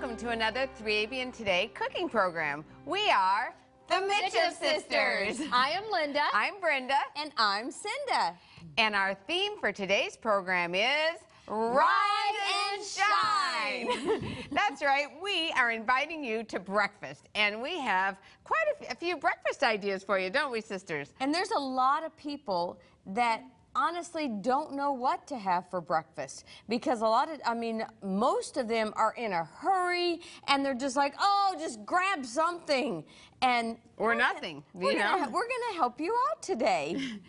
welcome to another 3ABN Today cooking program. We are the Micheff Sisters. I am Linda. I'm Brenda, And I'm Cinda. and our theme for today's program is Rise and Shine. That's right, we are inviting you to breakfast, and we have quite a few breakfast ideas for you, don't we, sisters? And there's a lot of people that honestly don't know what to have for breakfast because a lot of I mean most of them are in a hurry and they're just like, "Oh, just grab something." And Or we're gonna- nothing, We're you gonna, know? we're going to help you out today.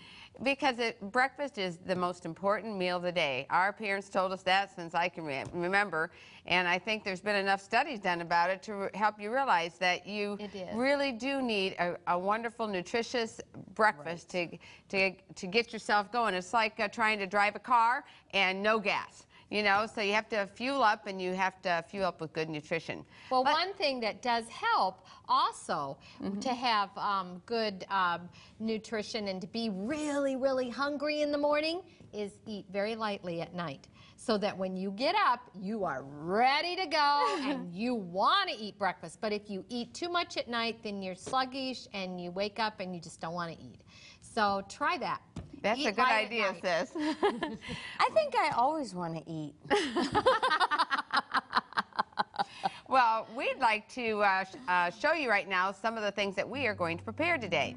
Because it, breakfast is the most important meal of the day. Our parents told us that since I can re- remember, and I think there's been enough studies done about it to help you realize that you really do need a, a wonderful, nutritious breakfast to, to, to get yourself going. It's like uh, trying to drive a car and no gas. You know, so you have to fuel up and you have to fuel up with good nutrition. Well, But- one thing that does help also to have um, good um, nutrition and to be really, really hungry in the morning is eat very lightly at night. So that when you get up, you are ready to go and you want to eat breakfast. But if you eat too much at night, then you're sluggish and you wake up and you just don't want to eat. So try that. That's Eat a good idea, sis. I think I always want to eat. Well, we'd like to uh, sh- uh, show you right now some of the things that we are going to prepare today.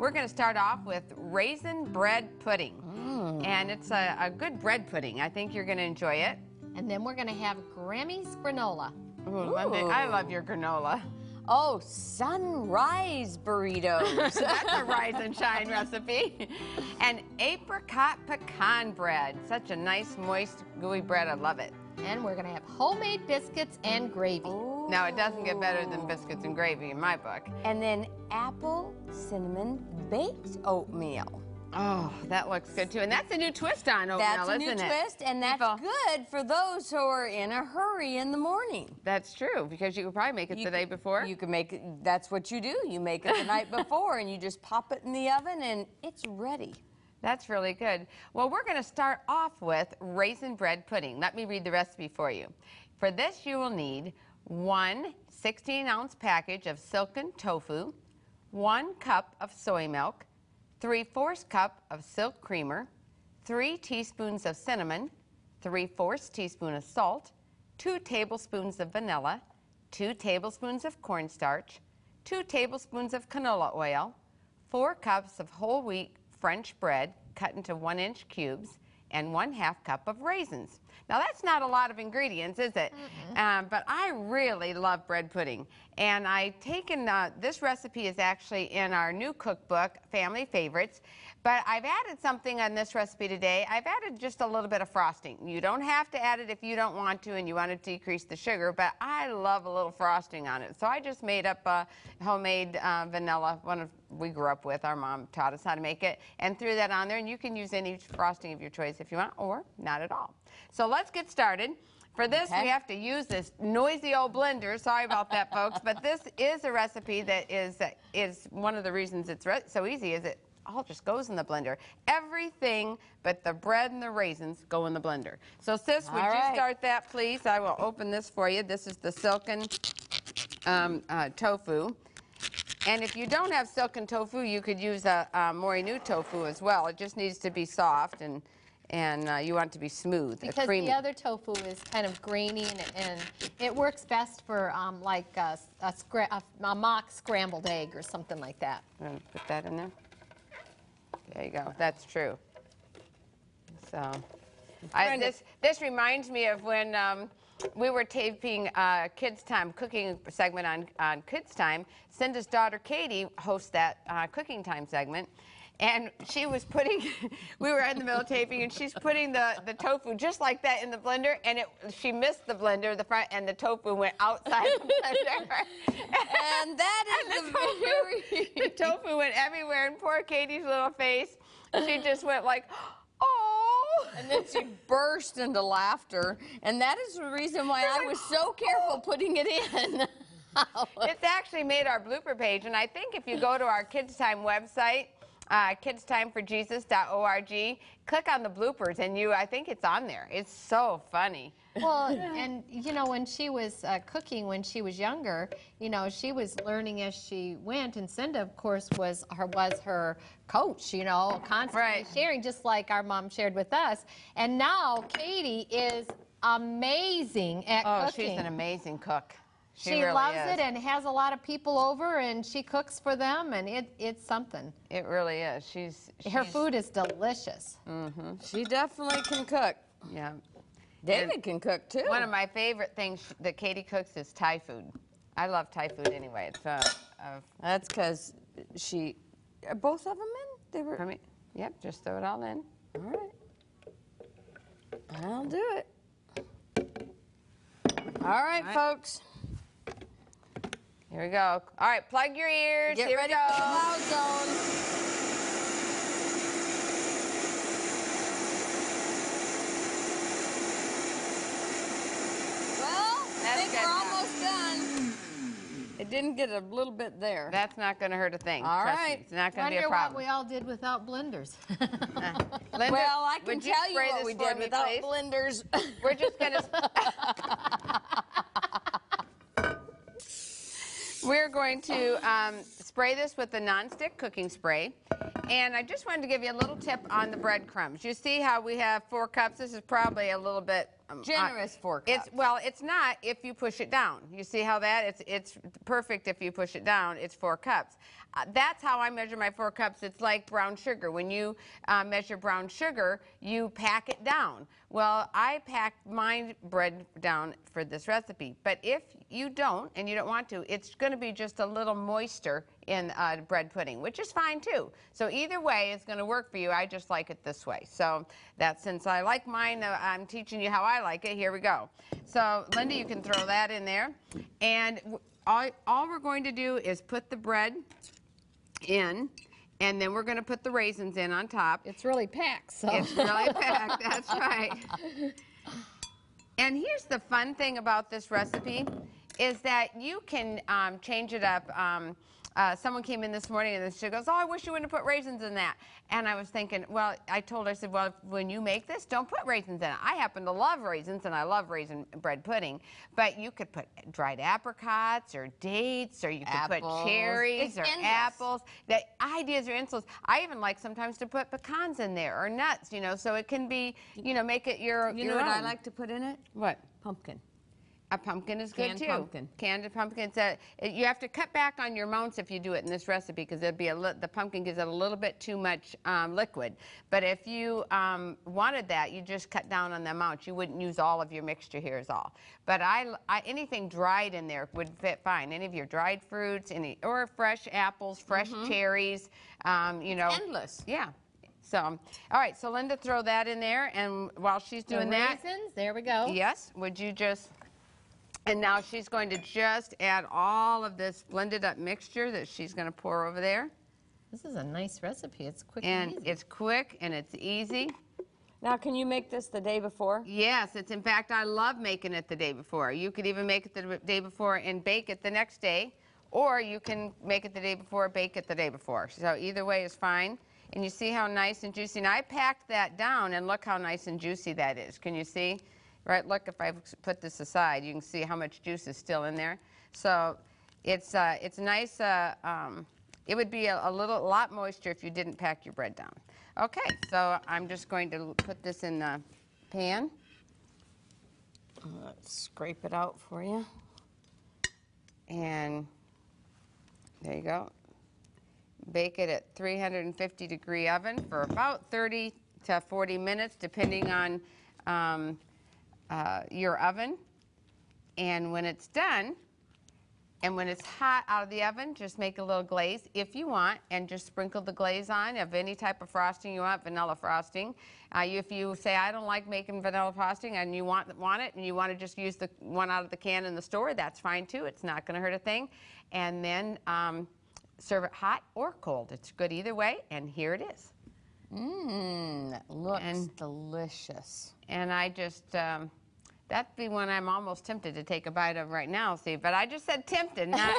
We're going to start off with raisin bread pudding. Mm. And it's a, a good bread pudding. I think you're going to enjoy it. And then we're going to have Grammy's granola. Ooh, me- I love your granola. Oh, sunrise burritos. That's a rise and shine recipe. And apricot pecan bread. Such a nice, moist, gooey bread. I love it. And we're going to have homemade biscuits and gravy. Now, it doesn't get better than biscuits and gravy in my book. And then apple cinnamon baked oatmeal. Oh, that looks good too. And that's a new twist on oatmeal, That's a isn't new twist, and that's People- good for those who are in a hurry in the morning. That's true, because you could probably make it You the day before. You can make it, that's what you do. You make it the night before, and you just pop it in the oven, and it's ready. That's really good. Well, we're going to start off with raisin bread pudding. Let me read the recipe for you. For this, you will need one 16 ounce package of silken tofu, one cup of soy milk, three fourths cup of silk creamer, three teaspoons of cinnamon, three fourths teaspoon of salt, two tablespoons of vanilla, two tablespoons of cornstarch, two tablespoons of canola oil, four cups of whole wheat French bread cut into one inch cubes, and one half cup of raisins. Now that's not a lot of ingredients, is it? Um, but I really love bread pudding. And I taken, uh, this recipe is actually in our new cookbook, Family Favorites. But I've added something on this recipe today. I've added just a little bit of frosting. You don't have to add it if you don't want to and you want to decrease the sugar, but I love a little frosting on it. So I just made up a homemade uh, vanilla, one of we grew up with. Our mom taught us how to make it, and threw that on there. And you can use any frosting of your choice if you want, or not at all. So let's get started. For this, Okay. we have to use this noisy old blender. Sorry about that, folks. But this is a recipe that is is one of the reasons it's so easy. Is it all just goes in the blender? Everything but the bread and the raisins go in the blender. So, sis, would you start that, please? I will open this for you. This is the silken um, uh, tofu. And if you don't have silken tofu, you could use a, a Mori-Nu tofu as well. It just needs to be soft and and uh, you want it to be smooth, Because creamy. the other tofu is kind of grainy and, and it works best for um, like a, a, a, a mock scrambled egg or something like that. Put that in there. There you go. That's true. So, I, this this reminds me of when um, we were taping uh, Kids Time cooking segment on on Kids Time. Cinda's daughter Katie hosts that uh, cooking time segment. And she was putting, we were in the middle of taping, and she's putting the, the tofu just like that in the blender, and it she missed the blender, the front, and the tofu went outside the blender. And that is And the the tofu, very. the tofu went everywhere, and poor Katie's little face, she just went like, oh. And then she burst into laughter, and that is the reason why I was so careful putting it in. It's actually made our blooper page, and I think if you go to our Kids Time website, uh, kidstimeforjesus.org, click on the bloopers, and you, I think it's on there. It's so funny. Well, and you know, when she was uh, cooking when she was younger, you know, she was learning as she went, and Cinda, of course, was her was her coach. You know, constantly Right. sharing, just like our mom shared with us. And now Katie is amazing at Oh, cooking. she's an amazing cook. She, she really loves is. it and has a lot of people over, and she cooks for them, and it, it's something. It really is. She's, Her food is delicious. Mm-hmm. She definitely can cook. Yeah. David can cook too. One of my favorite things that Katie cooks is Thai food. I love Thai food anyway. It's uh, uh, That's because she. Are both of them in? They were. for me. Yep, just throw it all in. All right. I'll do it. All right, right. folks. Here we go. All right, plug your ears. Get Here ready we go. for the loud zone. Well, I think we're almost done. It didn't get a little bit there. That's not going to hurt a thing. All Trust me. right. It's not going to be Wonder a what problem. we all did without blenders. Uh, Linda, well, I can would tell you spray what this we for did me, without please? blenders. We're just going to. We're going to um, spray this with the nonstick cooking spray. And I just wanted to give you a little tip on the breadcrumbs. You see how we have four cups? This is probably a little bit um, Generous four It's cups. well, it's not if you push it down. You see how that it's it's perfect if you push it down. It's four cups. Uh, that's how I measure my four cups. It's like brown sugar. When you uh, measure brown sugar, you pack it down. Well, I packed my bread down for this recipe. But if you don't and you don't want to, it's going to be just a little moister in uh, bread pudding, which is fine too. So either way, it's going to work for you. I just like it this way. So that since I like mine, uh, I'm teaching you how I like it. Here we go. So Linda, you can throw that in there, and all, all we're going to do is put the bread in, and then we're going to put the raisins in on top. it's really packed, so. It's really packed. That's right. And here's the fun thing about this recipe is that you can um, change it up. Um, uh, someone came in this morning and she goes, "Oh, I wish you wouldn't have put raisins in that." And I was thinking, well, I told her, I said, "Well, when you make this, don't put raisins in it." I happen to love raisins and I love raisin bread pudding, but you could put dried apricots or dates, or you could Apples. put cherries It's or endless. apples. The ideas are endless. I even like sometimes to put pecans in there or nuts, you know, so it can be, you know, make it your. You your know what I like to put in it? What? Pumpkin. A pumpkin is good Canned too. pumpkin. Canned pumpkin. It's a, you have to cut back on your amounts if you do it in this recipe because it'd be a the pumpkin gives it a little bit too much um, liquid. But if you um, wanted that, you just cut down on the amount. You wouldn't use all of your mixture here is all. But I, I- anything dried in there would fit fine. Any of your dried fruits, any or fresh apples, fresh cherries, um, you know. Endless. Yeah. So, all right. So Linda, throw that in there, and while she's The doing that. raisins, there we go. Yes, would you just, and now she's going to just add all of this blended up mixture that she's going to pour over there. This is a nice recipe. It's quick and, And easy. it's quick and it's easy. Now, can you make this the day before? Yes, it's in fact, I love making it the day before. You could even make it the day before and bake it the next day, or you can make it the day before, bake it the day before. So either way is fine. And you see how nice and juicy. And I packed that down and look how nice and juicy that is. Can you see? Right, look, if I put this aside, you can see how much juice is still in there. So it's, uh, it's nice. Uh, um, it would be a, a little, lot moisture if you didn't pack your bread down. Okay, so I'm just going to put this in the pan. Let's scrape it out for you. And there you go. Bake it at 350 degree oven for about 30 to 40 minutes, depending on um, uh, your oven. And when it's done, and when it's hot out of the oven, just make a little glaze if you want, and just sprinkle the glaze on of any type of frosting you want, vanilla frosting. Uh, if you say I don't like making vanilla frosting and you want want it, and you want to just use the one out of the can in the store, that's fine too. It's not going to hurt a thing. And then um, serve it hot or cold. It's good either way. And here it is. Mmm, looks And- delicious. And I just, um, that'd be one I'm almost tempted to take a bite of right now, see. But I just said tempted, not.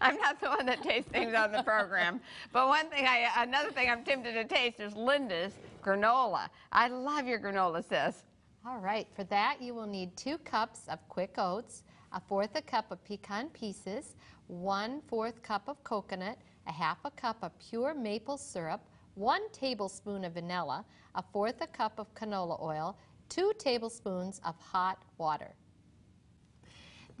I'm not the one that tastes things on the program. But one thing, I, another thing I'm tempted to taste is Linda's granola. I love your granola, sis. All right, for that you will need two cups of quick oats, a fourth a cup of pecan pieces, one fourth cup of coconut, a half a cup of pure maple syrup, one tablespoon of vanilla, a fourth a cup of canola oil, two tablespoons of hot water.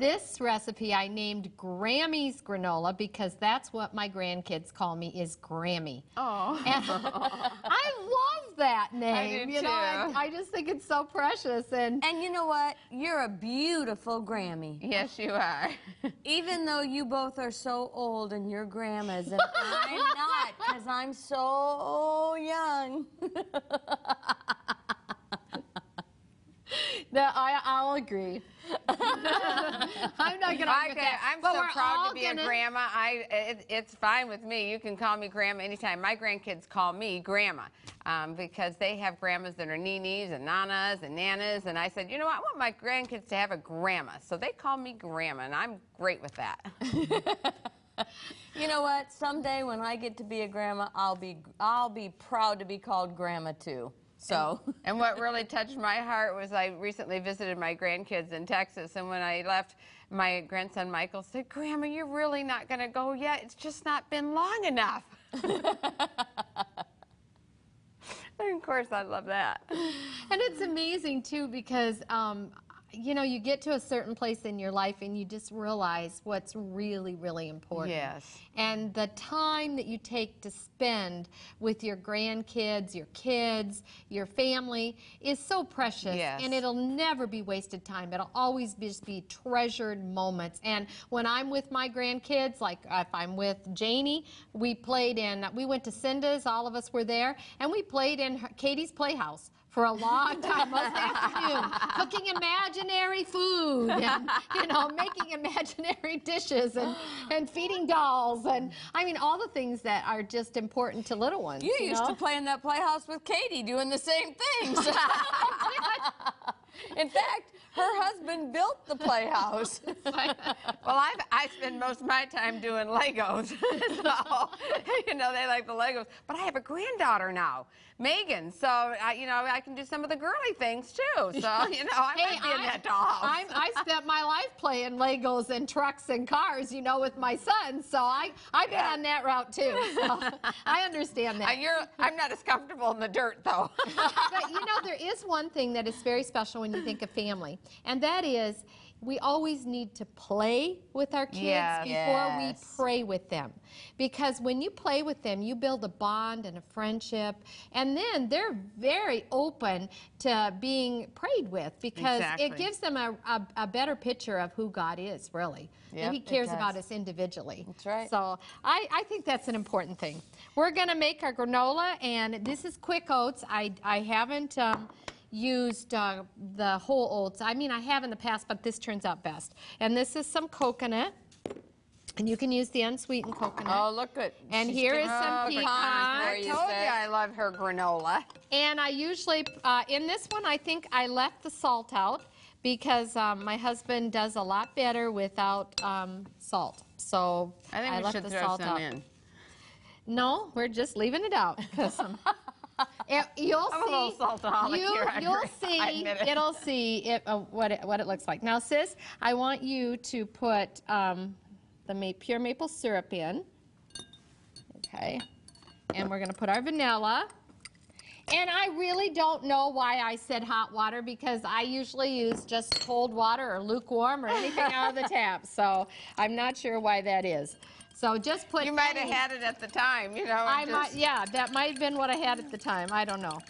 This recipe I named Grammy's granola because that's what my grandkids call me is Grammy. Oh. I love that name. do you know, I, too. I just think it's so precious and And you know what? You're a beautiful Grammy. Yes, you are. Even though you both are so old and you're grandmas, and I'm not, because I'm so young. No, I, I'll agree. I'm not going to I argue that. I'm but so proud to be gonna- a grandma. I, it, it's fine with me. You can call me grandma anytime. My grandkids call me grandma um, because they have grandmas that are ninis and nanas and nanas. And I said, you know what? I want my grandkids to have a grandma. So they call me grandma, and I'm great with that. You know what? Someday when I get to be a grandma, I'll be I'll be proud to be called grandma too. So And what really touched my heart was I recently visited my grandkids in Texas, and when I left, my grandson Michael said, Grandma, you're really not going to go yet. It's just not been long enough. and of course, I love that. And it's amazing too because um, you know you get to a certain place in your life and you just realize what's really really important. Yes. And the time that you take to spend with your grandkids, your kids, your family is so precious. Yes. And it'll never be wasted time. It'll always be, just be treasured moments. And when I'm with my grandkids, like uh, if I'm with Janie, we played in, we went to Cinda's, all of us were there, and we played in her, Katie's Playhouse for a long time, most afternoon, cooking imaginary food and, you know, making imaginary dishes and, and feeding dolls and, I mean, all the things that are just important to little ones. you used know? to play in that playhouse with Katie, doing the same things. In fact, her husband built the playhouse. Well, I I spend most of my time doing Legos, so you know they like the Legos. But I have a granddaughter now, Megan. So I, you know I can do some of the girly things too. So you know I might be in that dollhouse. I'm, I spent my life playing Legos and trucks and cars, you know, with my son. So I, I've been Yeah. on that route too. So I understand Uh, that. you're, I'm not as comfortable in the dirt though. but you know, there is one thing that is very special when you think of family, and that is we always need to play with our kids Yes. before we pray with them. Because when you play with them, you build a bond and a friendship, and then they're very open to being prayed with because Exactly. it gives them a, a, a better picture of who God is, really. Yep, and He cares about us individually. That's right. So I, I think that's an important thing. We're going to make our granola, and this is quick oats. I, I haven't um, used uh, the whole oats. I mean, I have in the past, but this turns out best. And this is some coconut, and you can use the unsweetened coconut. Oh, look at. And she's here giving is some me pecan. I told you I love her granola. And I usually, uh, in this one, I think I left the salt out because um, my husband does a lot better without um, salt. So I think we left should the throw salt some out. in. No, we're just leaving it out. 'cause, um, it- you'll I'm a see. little saltaholic you, here. You'll see. it. It'll see it, uh, what it, what it looks like. Now, sis, I want you to put um, the ma- pure maple syrup in. Okay, and we're going to put our vanilla. And I really don't know why I said hot water because I usually use just cold water or lukewarm or anything out of the tap. So I'm not sure why that is. So just put. You might have had it at the time, you know. I and might, yeah, that might have been what I had at the time. I don't know.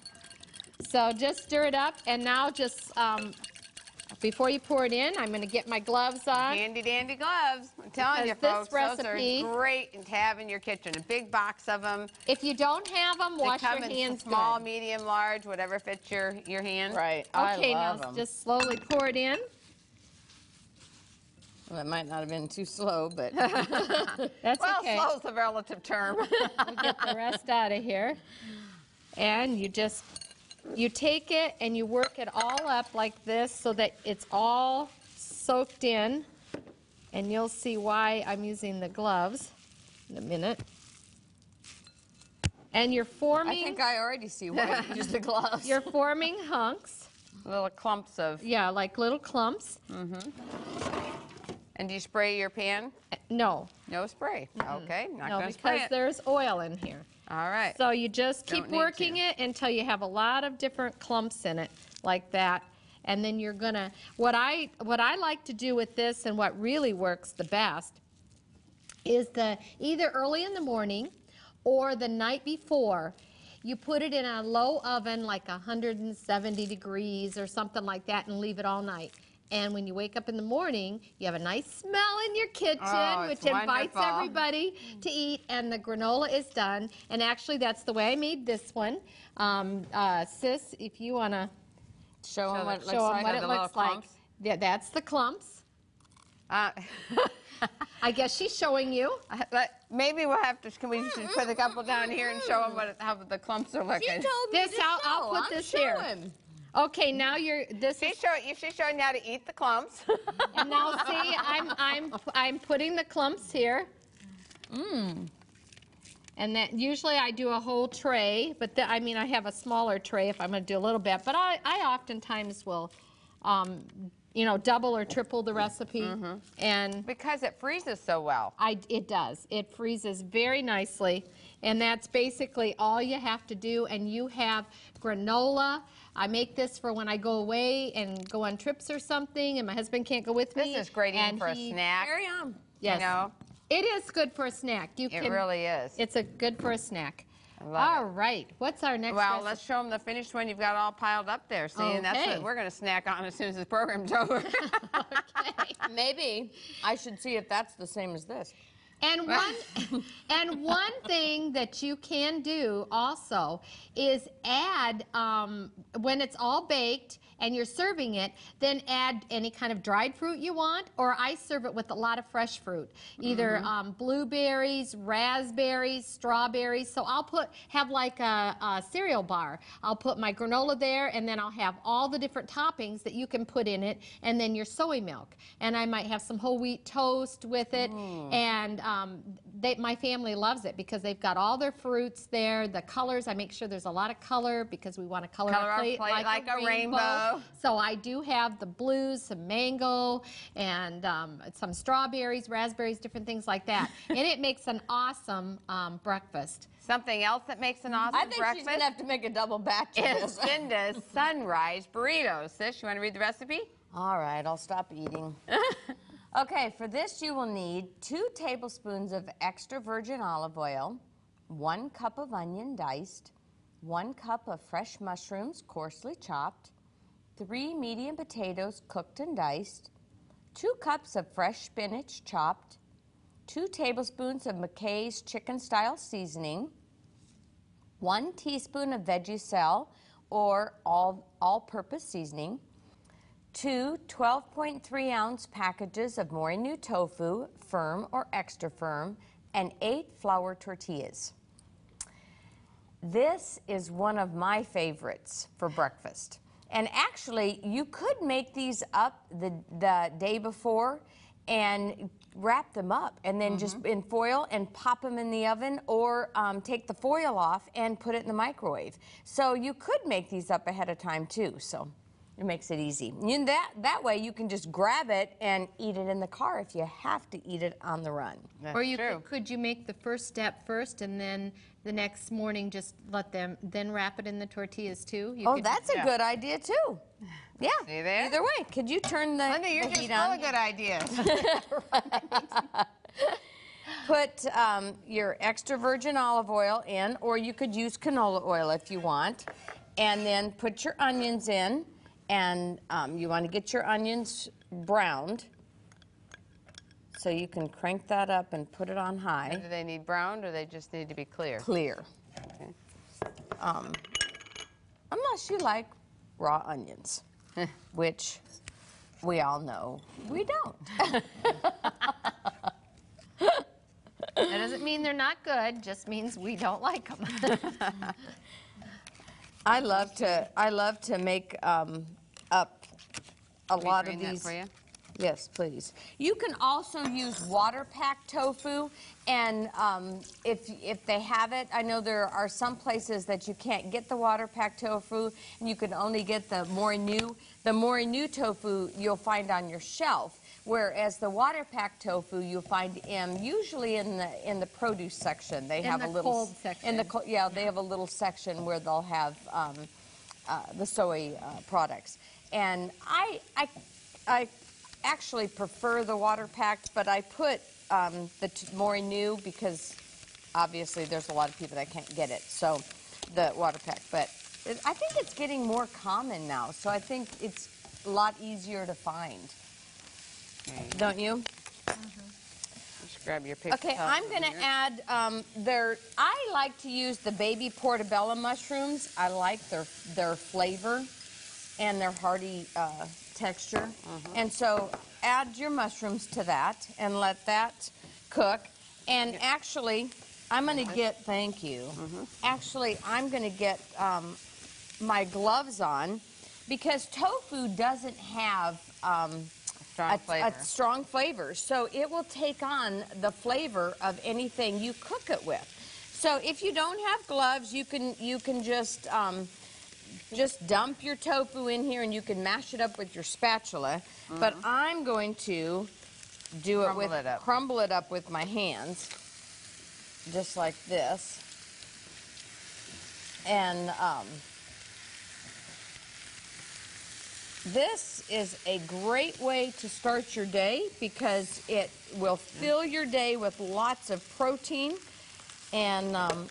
So just stir it up, and now just um, before you pour it in, I'm going to get my gloves on. Handy dandy gloves. I'm telling you, Because this folks, recipe- those are great to have in your kitchen. A big box of them. If you don't have them, They wash your come in hands small, good. medium, large, whatever fits your your hand. Right. Okay, I now love 'em. just slowly pour it in. Well, that might not have been too slow, but That's Well, okay. slow's a relative term. We'll get the rest out of here. And you just, you take it and you work it all up like this so that it's all soaked in. And you'll see why I'm using the gloves in a minute. And you're forming... I think I already see why you use the gloves. you're forming hunks. Little clumps of. Yeah, like little clumps. Mm-hmm. And do you spray your pan? No, No spray. Okay, not no, because there's oil in here. All right. So you just keep working to. it until you have a lot of different clumps in it, like that. And then you're gonna, what I, what I like to do with this and what really works the best is the, either early in the morning or the night before, you put it in a low oven, like 170 degrees or something like that, and leave it all night. And when you wake up in the morning, you have a nice smell in your kitchen, Oh, which it's invites wonderful. everybody to eat, and the granola is done. And actually, that's the way I made this one. Um, uh, sis, if you want to Show them what it looks show them like. what it looks like. Yeah, that's the clumps. Uh, I guess she's showing you. but maybe we'll have to. Can we just put a couple down here and show them what it- how the clumps are She looking? told me This, to I'll- I'll show. put I'm this here. Okay, now you're. This is She's showing. She's showing you how to eat the clumps. And now see, I'm, I'm, I'm putting the clumps here. Mm. And that, usually I do a whole tray, but the, I mean, I have a smaller tray if I'm gonna do a little bit, but I, I oftentimes will, um, you know, double or triple the recipe. Mm-hmm. And because it freezes so well. I, it does. It freezes very nicely. And that's basically all you have to do. And you have granola. I make this for when I go away and go on trips or something, and my husband can't go with me. This is great even and for a he- snack. Carry on. Yes. You know, It is good for a snack. You it can. really is. It's a good for a snack. love All right. What's our next? well, recipe? let's show them the finished one you've got all piled up there. See, and that's what we're going to snack on as soon as the program's over. Maybe I should see if that's the same as this. And one and one thing that you can do also is add um, when it's all baked and you're serving it, then add any kind of dried fruit you want, or I serve it with a lot of fresh fruit, either um, blueberries, raspberries, strawberries. So I'll put have like a, a cereal bar. I'll put my granola there, and then I'll have all the different toppings that you can put in it, and then your soy milk, and I might have some whole wheat toast with it, and um, they, my family loves it because they've got all their fruits there. The colors, I make sure there's a lot of color because we want to color, Color our our plate, plate like a rainbow. So I do have the blues, some mango, and um, some strawberries, raspberries, different things like that, and it makes an awesome um, breakfast. Something else that makes an awesome breakfast. I think breakfast she's gonna have to make a double batch of is this. Cinda's sunrise burritos. Sis, you want to read the recipe? All right, I'll stop eating. okay, for this you will need two tablespoons of extra virgin olive oil, one cup of onion diced, one cup of fresh mushrooms coarsely chopped, three medium potatoes cooked and diced, two cups of fresh spinach chopped, two tablespoons of McKay's chicken style seasoning, one teaspoon of Vege-Sal or all, all purpose seasoning, two 12.3 ounce packages of Mori-Nu tofu, firm or extra firm, and eight flour tortillas. This is one of my favorites for breakfast. And actually, you could make these up the, the day before and wrap them up and then just in foil and pop them in the oven or um, take the foil off and put it in the microwave. So you could make these up ahead of time too. So it makes it easy. You, that, that way you can just grab it and eat it in the car if you have to eat it on the run. That's or you could, could you make the first step first and then the next morning just let them then wrap it in the tortillas too? You Oh, could- that's a yeah. good idea too. Yeah. See there? Either way, could you turn the, Linda, you're the just heat full on? of good ideas. Put um, your extra virgin olive oil in, or you could use canola oil if you want, and then put your onions in, and um, you want to get your onions browned. So you can crank that up and put it on high. Do they need brown or they just need to be clear? Clear. Okay. Um, unless you like raw onions, which we all know we don't. That doesn't mean they're not good, just means we don't like them. I love to I love to make um, up a lot of these. Yes, please. You can also use water packed tofu, and um, if if they have it, I know there are some places that you can't get the water packed tofu, and you can only get the Mori-Nu The Mori-Nu tofu you'll find on your shelf, whereas the water packed tofu you'll find um, usually in the in the produce section. They In have the a little cold In the section. co- yeah, they have a little section where they'll have. Um, uh, the soy uh, products. And I, I, I actually prefer the water packed, but I put um, the t- Mori-Nu because obviously there's a lot of people that can't get it. So the water packed, but it, I think it's getting more common now. So I think it's a lot easier to find. Don't you? Just grab your paper Okay, I'm going to add um, their. I like to use the baby portobello mushrooms. I like their their flavor and their hearty uh, texture. And so, add your mushrooms to that and let that cook. And actually, I'm going to get. Thank you. Actually, I'm going to get um, my gloves on because tofu doesn't have. Um, Strong a, flavor. a strong flavor. So it will take on the flavor of anything you cook it with. So if you don't have gloves, you can you can just um, just dump your tofu in here and you can mash it up with your spatula. But I'm going to do Mm-hmm. Crumble it with it crumble it up with my hands, just like this. And um, this is a great way to start your day because it will fill your day with lots of protein and um,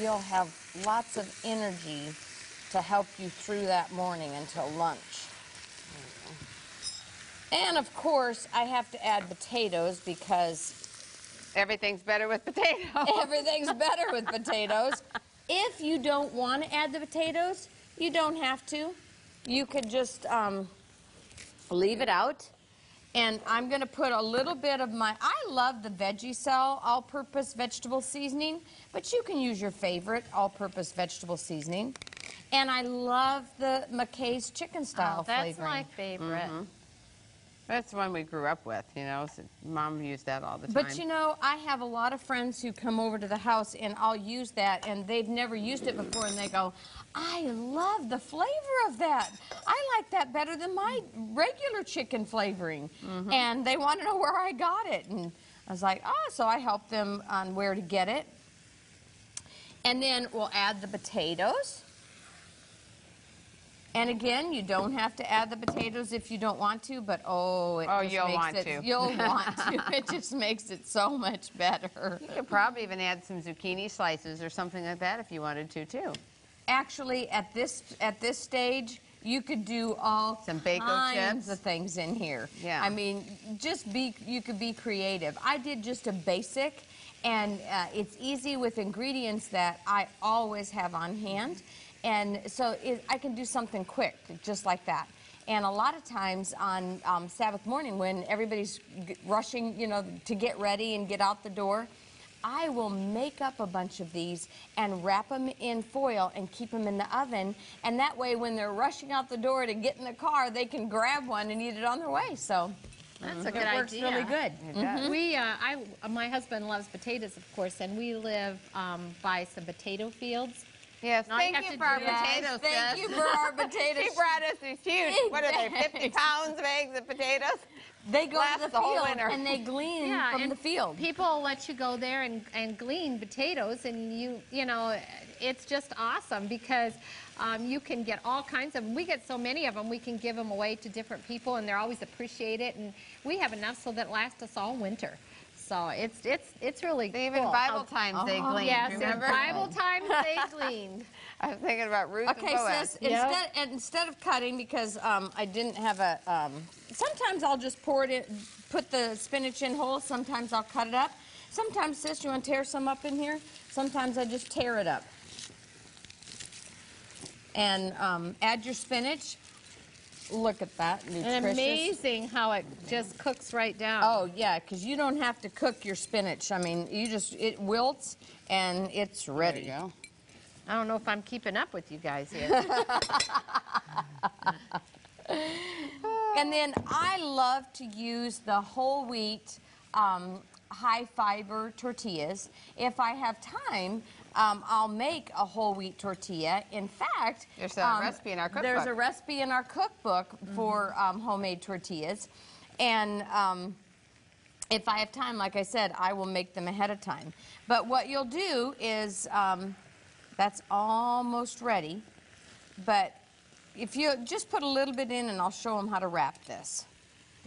you'll have lots of energy to help you through that morning until lunch. And of course, I have to add potatoes because Everything's better with potatoes. everything's better with potatoes. If you don't want to add the potatoes, you don't have to. You could just um, leave it out. And I'm going to put a little bit of my, I love the Vege-Sal all purpose vegetable seasoning, but you can use your favorite all purpose vegetable seasoning. And I love the McKay's chicken style Oh, that's flavoring. my favorite. Mm-hmm. That's the one we grew up with, you know. So Mom used that all the time. But you know, I have a lot of friends who come over to the house and I'll use that and they've never used it before and they go, I love the flavor of that. I like that better than my regular chicken flavoring. Mm-hmm. And they want to know where I got it. And I was like, oh, so I helped them on where to get it. And then we'll add the potatoes. And again, you don't have to add the potatoes if you don't want to, but oh, it Oh, just you'll makes want it, to. You'll want to. It just makes it so much better. you could probably even add some zucchini slices or something like that if you wanted to, too. Actually, at this at this stage, you could do all Some Bako kinds chips. of things in here. Yeah. I mean, just be you could be creative. I did just a basic, and uh, it's easy with ingredients that I always have on hand, and so it, I can do something quick, just like that. And a lot of times on um, Sabbath morning, when everybody's g- rushing, you know, to get ready and get out the door. I will make up a bunch of these and wrap them in foil and keep them in the oven. And that way, when they're rushing out the door to get in the car, they can grab one and eat it on their way. So That's a good it good works idea. really good. It does. We, uh, I, my husband loves potatoes, of course, and we live um, by some potato fields. Yes, All you thank have you to for our do- Yes, potatoes, thank Sis. you for our potatoes. she brought us these huge, what are they, 50 Exactly. pounds bags of potatoes? They go Last to the the whole field winter. and they glean Yeah, from and the field. People let you go there and, and glean potatoes, and you you know, it's just awesome because um, you can get all kinds of them. We get so many of them, we can give them away to different people, and they're always appreciated. And we have enough so that lasts us all winter. So it's it's it's really Even cool. Bible how- times they Oh, gleaned, Yes, in? Bible times they gleaned. I'm thinking about Ruth Okay, and Boaz. sis, Yep. instead, and instead of cutting, because um, I didn't have a, um, sometimes I'll just pour it in, put the spinach in whole, sometimes I'll cut it up. Sometimes, sis, you want to tear some up in here? Sometimes I just tear it up. And um, add your spinach. Look at that, nutritious. And amazing how it just cooks right down. Oh, yeah, because you don't have to cook your spinach. I mean, you just, it wilts and it's ready. There you go. I don't know if I'm keeping up with you guys here. And then I love to use the whole wheat um, high fiber tortillas. If I have time, um, I'll make a whole wheat tortilla. In fact, There's a recipe in our There's a cookbook. recipe in our cookbook for um, homemade tortillas, and. Um, if I have time, like I said, I will make them ahead of time. But what you'll do is, um, that's almost ready. But if you just put a little bit in, and I'll show them how to wrap this.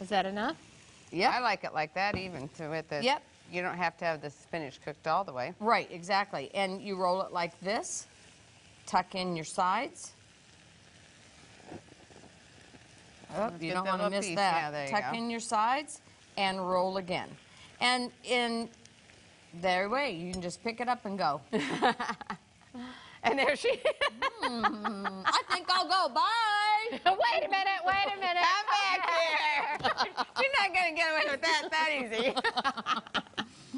Is that enough? Yep. I like it like that, even to with the. Yep. You don't have to have the spinach cooked all the way. Right, exactly. And you roll it like this, tuck in your sides. Oh, you don't want to miss piece. that. Yeah, tuck in your sides and roll again. And in there way, you can just pick it up and go. And there she hmm. I think I'll go. Bye. wait a minute, wait a minute. Come back here. You're not going to get away with that that easy.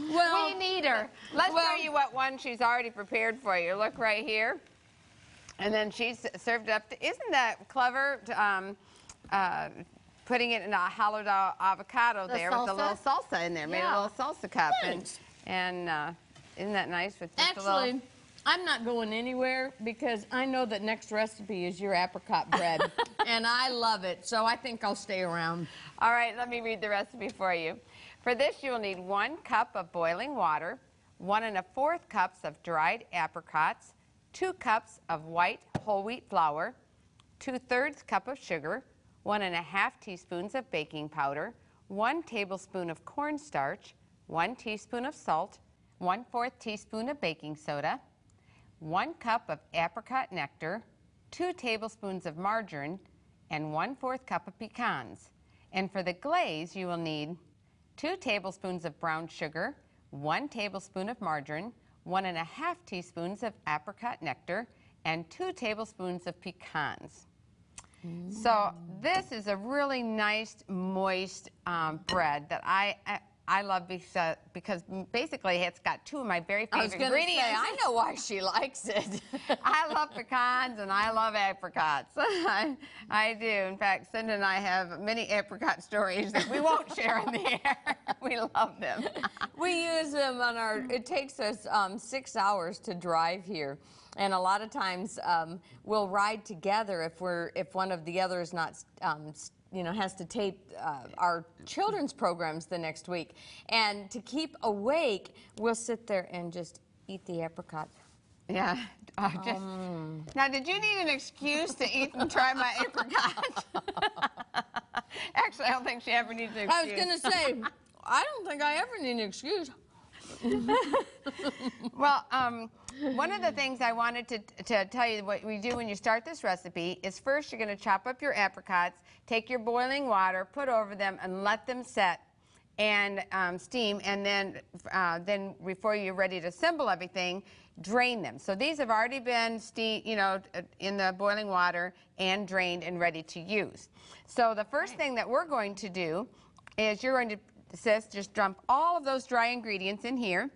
Well, we need her. Let's Well- show you what one she's already prepared for you. Look right here. And then she's served up. To, isn't that clever? to, Um, uh, putting it in a hollowed out avocado The there with a little salsa? salsa in there. Made a little salsa cup. Thanks. And, and uh, isn't that nice with just a little... Actually, I'm not going anywhere because I know that next recipe is your apricot bread, and I love it. So I think I'll stay around. All right, let me read the recipe for you. For this, you will need one cup of boiling water, one and a fourth cups of dried apricots, two cups of white whole wheat flour, two thirds cup of sugar, one and a half teaspoons of baking powder, one tablespoon of cornstarch, one teaspoon of salt, one fourth teaspoon of baking soda, one cup of apricot nectar, two tablespoons of margarine, and one fourth cup of pecans. And for the glaze, you will need two tablespoons of brown sugar, one tablespoon of margarine, one and a half teaspoons of apricot nectar, and two tablespoons of pecans. So this is a really nice, moist um, bread that I, I I love because, because basically it's got two of my very I was favorite going to ingredients. say, I know why she likes it. I love pecans and I love apricots. I, I do. In fact, Cindy and I have many apricot stories that we won't share on the air. we love them. we use them on our. It takes us um, six hours to drive here, and a lot of times um, we'll ride together if we're if one of the others is not. Um, you know, has to tape uh, our children's programs the next week. And to keep awake, we'll sit there and just eat the apricot. Yeah. Uh, just, Now, did you need an excuse to eat and try my apricot? Actually, I don't think she ever needs an excuse. I was going to say, I don't think I ever need an excuse. Well, um, one of the things I wanted to, to tell you what we do when you start this recipe is first you're going to chop up your apricots, take your boiling water, put over them, and let them set and um, steam. And then, uh, then before you're ready to assemble everything, drain them. So these have already been steam, you know, in the boiling water and drained and ready to use. So the first thing that we're going to do is you're going to sis just dump all of those dry ingredients in here.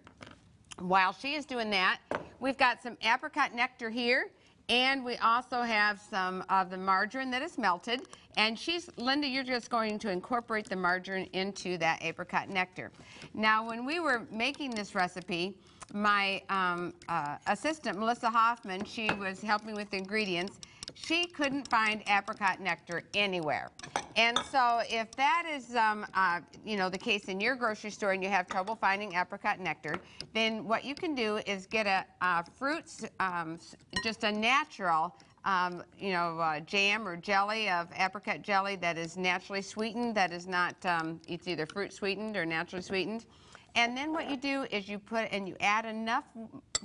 While she is doing that, we've got some apricot nectar here, and we also have some of the margarine that is melted. And she's, Linda, you're just going to incorporate the margarine into that apricot nectar. Now, when we were making this recipe, my um, uh, assistant, Melissa Hoffman, she was helping with the ingredients. She couldn't find apricot nectar anywhere. And so if that is, um, uh, you know, the case in your grocery store and you have trouble finding apricot nectar, then what you can do is get a, uh fruits, um, just a natural, um, you know, uh, jam or jelly of apricot jelly that is naturally sweetened, that is not, um, it's either fruit sweetened or naturally sweetened. And then what you do is you put, and you add enough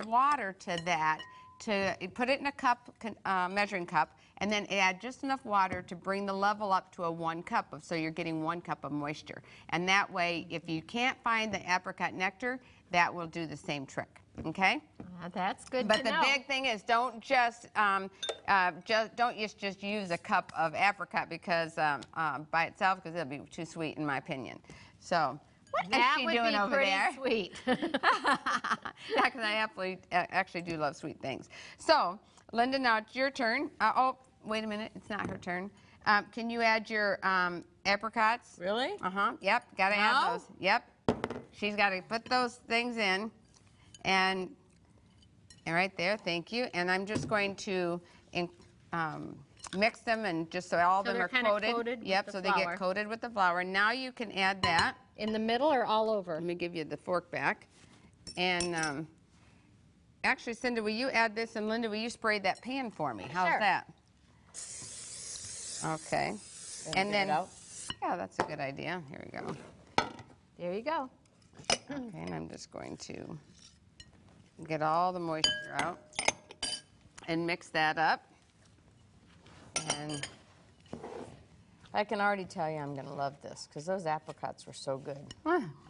water to that to put it in a cup, uh, measuring cup, and then add just enough water to bring the level up to a one cup of, so you're getting one cup of moisture. And that way, if you can't find the apricot nectar, that will do the same trick. Okay? Uh, that's good But the know. big thing is don't just um, uh, just don't just just use a cup of apricot because um, uh, by itself because it'll be too sweet in my opinion. So what is that she would doing be over pretty there? sweet. yeah, because I absolutely, uh, actually do love sweet things. So, Linda, now it's your turn. Uh, oh, wait a minute, it's not her turn. Um, can you add your um, apricots? Really? Uh huh. Yep. Got to add those. Yep. She's got to put those things in, and and right there. Thank you. And I'm just going to in, um, mix them, and just so all of So them they're are kinda coated. coated with yep. the so they get coated with the flour. Now you can add that. In the middle or all over? Let me give you the fork back. And um, actually, Cindy, will you add this? And Linda, will you spray that pan for me? How's Sure. that? Okay. And get then, yeah, that's a good idea. Here we go. There you go. Okay, and I'm just going to get all the moisture out and mix that up. And I can already tell you I'm going to love this because those apricots were so good.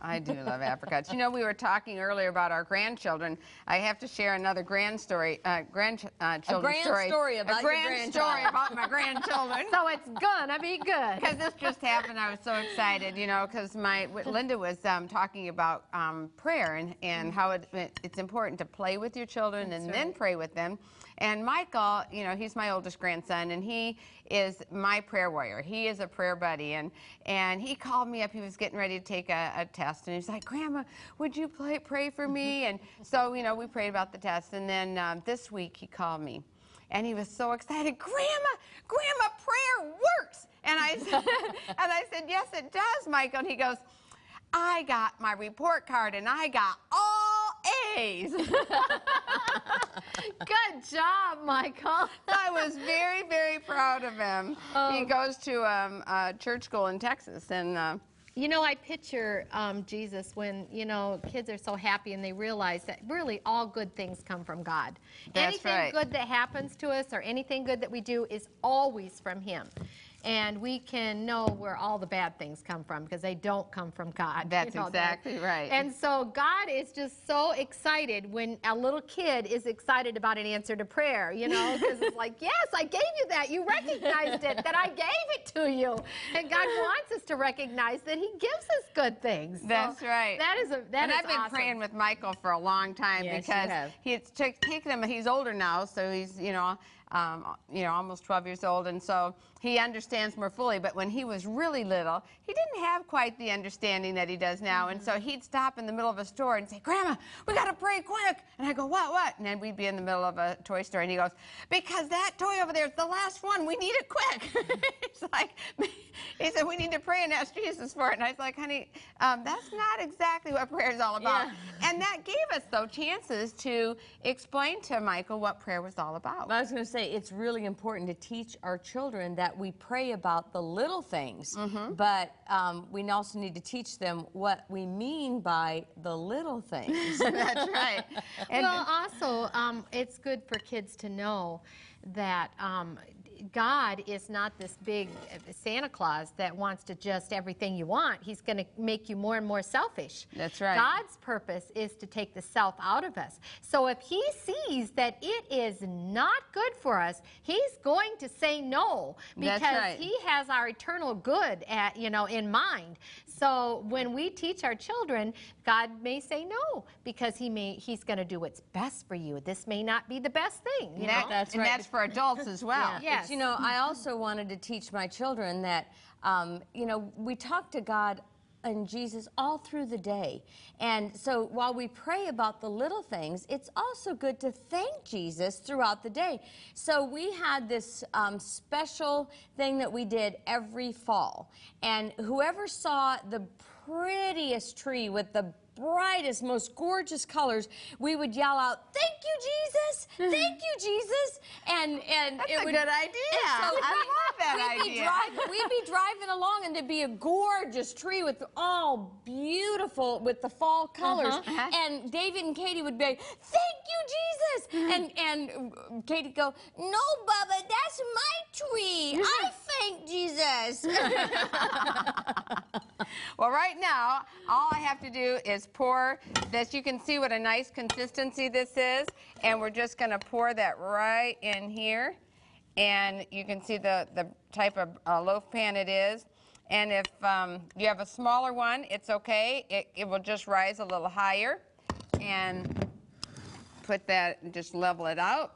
I do love apricots. You know, we were talking earlier about our grandchildren. I have to share another grand story, uh, grand uh, children grand story. story about a grand story about my grandchildren. So it's gonna be good. Because this just happened, I was so excited, you know, because my Linda was um, talking about um, prayer and, and how it, it- it's important to play with your children and then pray with them. And Michael, you know, he's my oldest grandson, and he is my prayer warrior. He is a prayer buddy, and and he called me up. He was getting ready to take a, a test, and he's like, "Grandma, would you play, pray for me?" and so, you know, we prayed about the test, and then um, this week he called me. And he was so excited, Grandma, Grandma, prayer works. And I said, and I said, Yes, it does, Michael. And he goes, I got my report card and I got all A's. Good job, Michael. I was very, very proud of him. He goes to um, uh, church school in Texas, and uh, You know, I picture um, Jesus when, you know, kids are so happy and they realize that really all good things come from God. That's anything right. good that happens to us or anything good that we do is always from Him. And we can know where all the bad things come from because they don't come from God. you That's know that. exactly right. And so God is just so excited when a little kid is excited about an answer to prayer, you know, because it's like, yes, I gave you that. You recognized it, that I gave it to you. And God wants us to recognize that He gives us good things. So That's right. That is a that and is I've been awesome. praying with Michael for a long time Yes, because have. he's t- taken him. He's older now, so he's you know, um, you know, almost 12 years old, and so he understands more fully. But when he was really little, he didn't have quite the understanding that he does now, and so he'd stop in the middle of a store and say, "Grandma, we got to pray quick," and I go, "What? What?" And then we'd be in the middle of a toy store, and he goes, "Because that toy over there is the last one. We need it quick." it's like he said, "We need to pray and ask Jesus for it," and I was like, "Honey, um, that's not exactly what prayer is all about." Yeah. And that gave us though chances to explain to Michael what prayer was all about. I was going to say it's really important to teach our children that we pray about the little things, but um, we also need to teach them what we mean by the little things. That's right. And well, also, um, it's good for kids to know that um, God is not this big uh, Santa Claus that wants to just everything you want. He's going to make you more and more selfish. That's right. God's purpose is to take the self out of us. So if He sees that it is not good for us, He's going to say no because right. He has our eternal good at you know in mind. So when we teach our children, God may say no because He may He's going to do what's best for you. This may not be the best thing. You that- know? That's and that's for adults as well. Yeah. Yes. You know, I also wanted to teach my children that, um, you know, we talk to God and Jesus all through the day. And so while we pray about the little things, it's also good to thank Jesus throughout the day. So we had this um, special thing that we did every fall. And whoever saw the prettiest tree with the brightest, most gorgeous colors, we would yell out, "Thank you, Jesus! Thank you, Jesus!" And and That's it a would, good idea. and I love that we'd idea. Be driving, we'd be driving along, and there'd be a gorgeous tree with all beautiful with the fall colors. Uh-huh. uh-huh. And David and Katie would be, like, "Thank you, Jesus!" Uh-huh. And and uh, Katie would go, "No, Bubba, that's my tree. I uh-huh. thank Jesus." Well, right now, all I have to do is pour this. You can see what a nice consistency this is. And we're just going to pour that right in here. And you can see the, the type of uh, loaf pan it is. And if um, you have a smaller one, it's okay. It, it will just rise a little higher. And put that, and just level it out.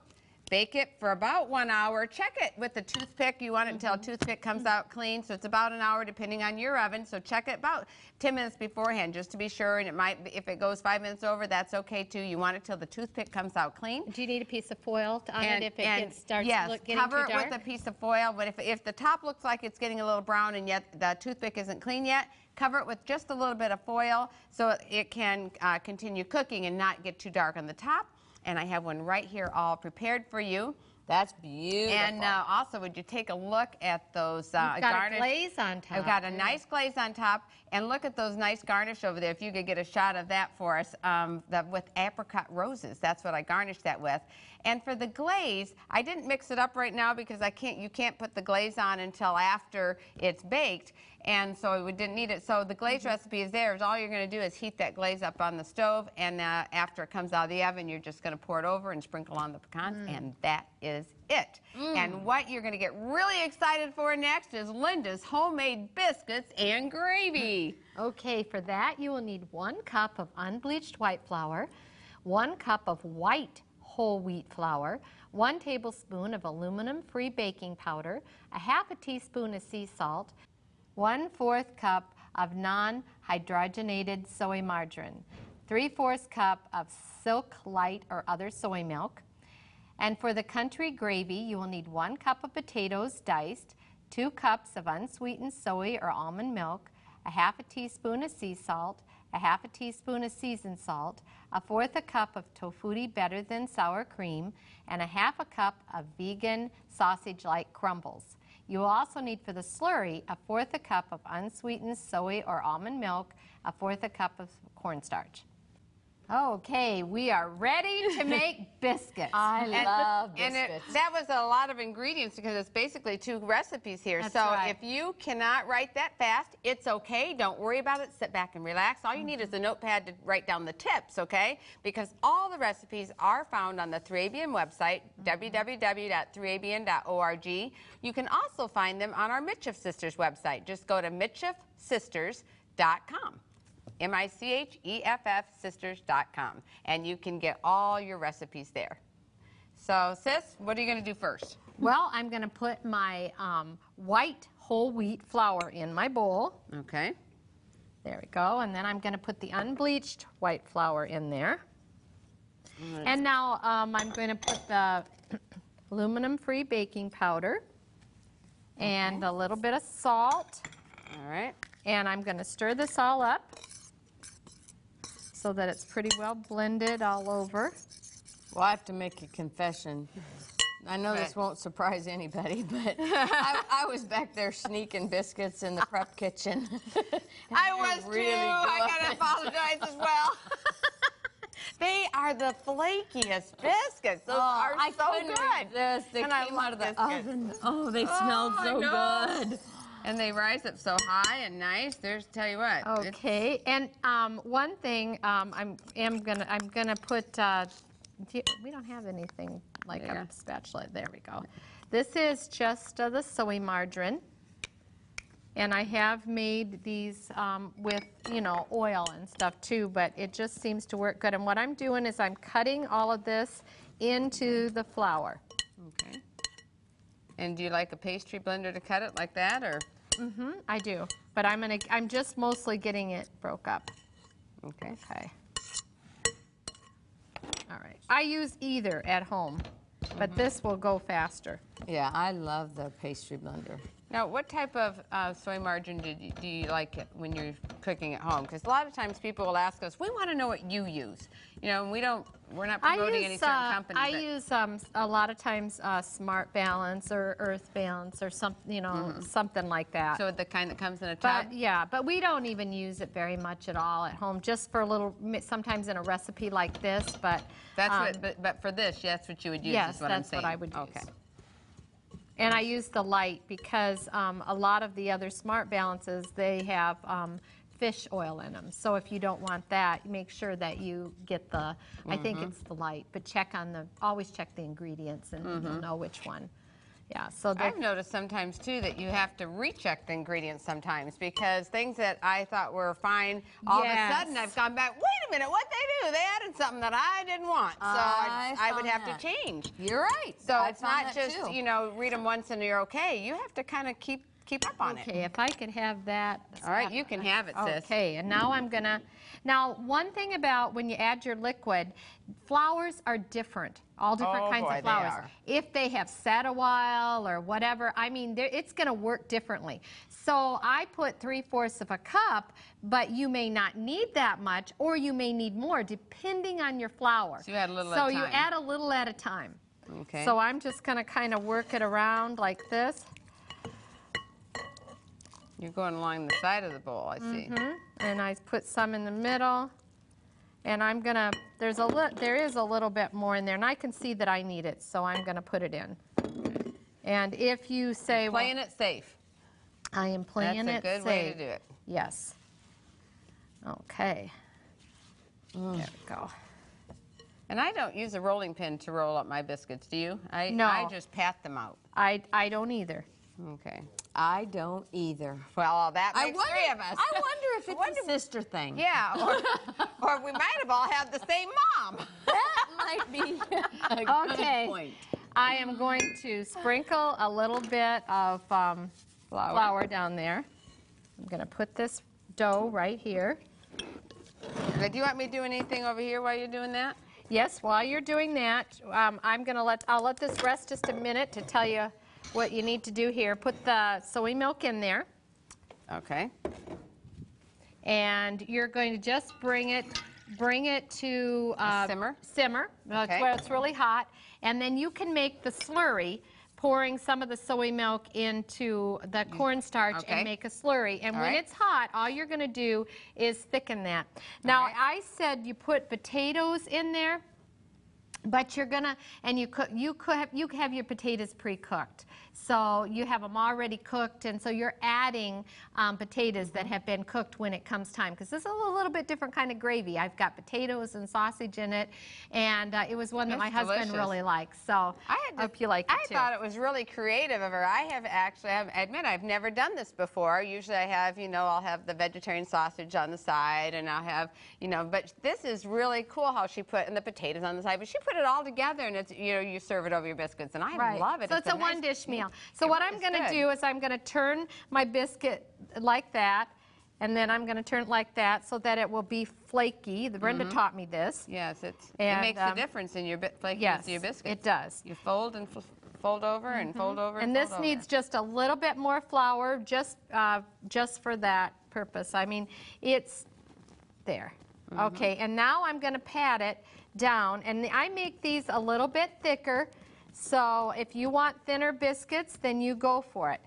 Bake it for about one hour. Check it with the toothpick. You want it until a toothpick comes out clean. So it's about an hour depending on your oven. So check it about 10 minutes beforehand just to be sure. And it might, be, if it goes five minutes over, that's okay too. You want it till the toothpick comes out clean. Do you need a piece of foil on it if it gets, starts yes, look, getting cover it dark? with a piece of foil. But if, if the top looks like it's getting a little brown and yet the toothpick isn't clean yet, cover it with just a little bit of foil so it- it can uh, continue cooking and not get too dark on the top. And I have one right here all prepared for you. That's beautiful. And uh, also, would you take a look at those uh, You've got garnish? a glaze on top. I've got a nice glaze on top, and look at those nice garnish over there. If you could get a shot of that for us, um, the, with apricot roses. That's what I garnished that with. And for the glaze, I didn't mix it up right now because I can't. You can't put the glaze on until after it's baked, and so we didn't need it. So the glaze Mm-hmm. recipe is there. All you're going to do is heat that glaze up on the stove, and uh, after it comes out of the oven, you're just going to pour it over and sprinkle on the pecans, Mm. and that is it. And what you're going to get really excited for next is Linda's homemade biscuits and gravy. Okay, for that you will need one cup of unbleached white flour, one cup of white whole wheat flour, one tablespoon of aluminum-free baking powder, a half a teaspoon of sea salt, one fourth cup of non-hydrogenated soy margarine, three fourths cup of silk light or other soy milk, and for the country gravy, you will need one cup of potatoes diced, two cups of unsweetened soy or almond milk, a half a teaspoon of sea salt, a half a teaspoon of seasoned salt, a fourth a cup of Tofutti better than sour cream, and a half a cup of vegan sausage-like crumbles. You will also need for the slurry a fourth a cup of unsweetened soy or almond milk, a fourth a cup of cornstarch. Okay, we are ready to make biscuits. I And- love and it- biscuits. that was a lot of ingredients because it's basically two recipes here. That's so right. if you cannot write that fast, it's okay. Don't worry about it. Sit back and relax. All you need is a mm-hmm. notepad to write down the tips, okay? Because all the recipes are found on the 3ABN website, mm-hmm. www.3abn.org. You can also find them on our Micheff Sisters website. Just go to micheffsisters.com. M-I-C-H-E-F-F sisters.com. And you can get all your recipes there. So, sis, what are you going to do first? Well, I'm going to put my um, white whole wheat flour in my bowl. Okay. There we go. And then I'm going to put the unbleached white flour in there. And now um, I'm going to put the aluminum-free baking powder and a little bit of salt. All right. And I'm going to stir this all up so that it's pretty well blended all over. Well, I have to make a confession. I know this won't surprise anybody, but I, I was back there sneaking biscuits in the prep kitchen. I was really too. I good. got to apologize as well. they are the flakiest biscuits. Those Oh, are I so couldn't good. resist. They And I came love out of the biscuits. oven. Oh, they Oh, smelled I so good. And they rise up so high and nice. There's tell you what. Okay, and um, one thing um, I'm am gonna I'm gonna put. Uh, you- we don't have anything like There. a spatula. There we go. This is just uh, the soy margarine, and I have made these um, with you know oil and stuff too. But it just seems to work good. And what I'm doing is I'm cutting all of this into the flour. Okay. And do you like a pastry blender to cut it like that, or? Hmm I do, but I'm gonna I'm just mostly getting it broke up. Okay. Okay. All right. I use either at home, but this will go faster. Yeah, I love the pastry blender. Now, what type of uh, soy margarine do you, do you like it when you're cooking at home? Because a lot of times people will ask us, we want to know what you use. You know, and we don't, we're not promoting use, any certain uh, company. I but- use um, a lot of times uh, Smart Balance or Earth Balance or some, you know, something like that. so the kind that comes in a tub? but yeah, but we don't even use it very much at all at home. Just for a little, sometimes in a recipe like this. But That's um, what, but, but for this, that's what you would use. yes, is what that's I'm what saying. I would use. Okay. And I use the light because um, a lot of the other smart balances, they have um, fish oil in them. So if you don't want that, make sure that you get the, I think Mm-hmm. it's the light, but check on the, always check the ingredients and Mm-hmm. you'll know which one Yeah, so I've noticed sometimes too that you have to recheck the ingredients sometimes because things that I thought were fine, all of a sudden I've gone back. Wait a minute, what they do? They added something that I didn't want, so I, I I would have that. to change. You're right. So I it's not just too. you know read them once and you're okay. You have to kind of keep keep up on okay, it. if I could have that. All right, you can have it, sis. Okay, and now I'm gonna, now, one thing about when you add your liquid, flowers are different, all different Oh, kinds boy, of they flowers. are. If they have sat a while or whatever, I mean, they're- it's gonna work differently. So I put three-fourths of a cup, but you may not need that much, or you may need more, depending on your flour. So you add a little at So you time. add a little at a time. Okay. So I'm just gonna kind of work it around like this. You're going along the side of the bowl. I see. Mhm. And I put some in the middle. And I'm gonna, there's a lit, there is a little bit more in there, and I can see that I need it, so I'm gonna put it in. And if you say, well, Playing it safe. I am playing it safe. That's a good way to do it. Yes. Okay. Mm. There we go. And I don't use a rolling pin to roll up my biscuits. Do you? I No. I just pat them out. I, I don't either. Okay. I don't either. Well, that I makes wonder, three of us. I wonder if it's Wonder- a sister thing. Yeah, or, or we might have all had the same mom. That might be. a good Okay. point. I am going to sprinkle a little bit of um, Flour. flour down there. I'm gonna put this dough right here. Now, do you want me to do anything over here while you're doing that? Yes, while you're doing that, um, I'm gonna let, I'll let this rest just a minute to tell you what you need to do here. Put the soy milk in there, Okay. and you're going to just bring it, bring it to uh, simmer? Simmer, That's Okay. where it's really hot, and then you can make the slurry, pouring some of the soy milk into the cornstarch Okay. and make a slurry. And All when right. it's hot, all you're gonna do is thicken that. Now, right. I said you put potatoes in there. But you're gonna, and you cook, you have, you have your potatoes pre-cooked. So you have them already cooked, and so you're adding um, potatoes that have been cooked when it comes time. Because this is a little, bit different kind of gravy. I've got potatoes and sausage in it, and uh, it was one that my husband delicious. really likes. So I had to, hope you like it I too. thought it was really creative of her. I have actually, I admit, I've never done this before. Usually, I have, you know, I'll have the vegetarian sausage on the side, and I'll have, you know, but this is really cool how she put and the potatoes on the side. But she put it all together, and it's, you know, you serve it over your biscuits, and I Right. love it. So it's, a, nice- one dish meal. So what I'm going to do is I'm going to turn my biscuit like that, and then I'm going to turn it like that so that it will be flaky. The Brenda Mm-hmm. taught me this. Yes, it's, And, it makes um, a difference in your flakiness Yes, of your biscuits. it does. You fold and f- fold over and fold over and, And this fold needs just a little bit more flour, just uh, just for that purpose. I mean, it's there. Mm-hmm. Okay, and now I'm going to pat it down, and I make these a little bit thicker. So if you want thinner biscuits, then you go for it.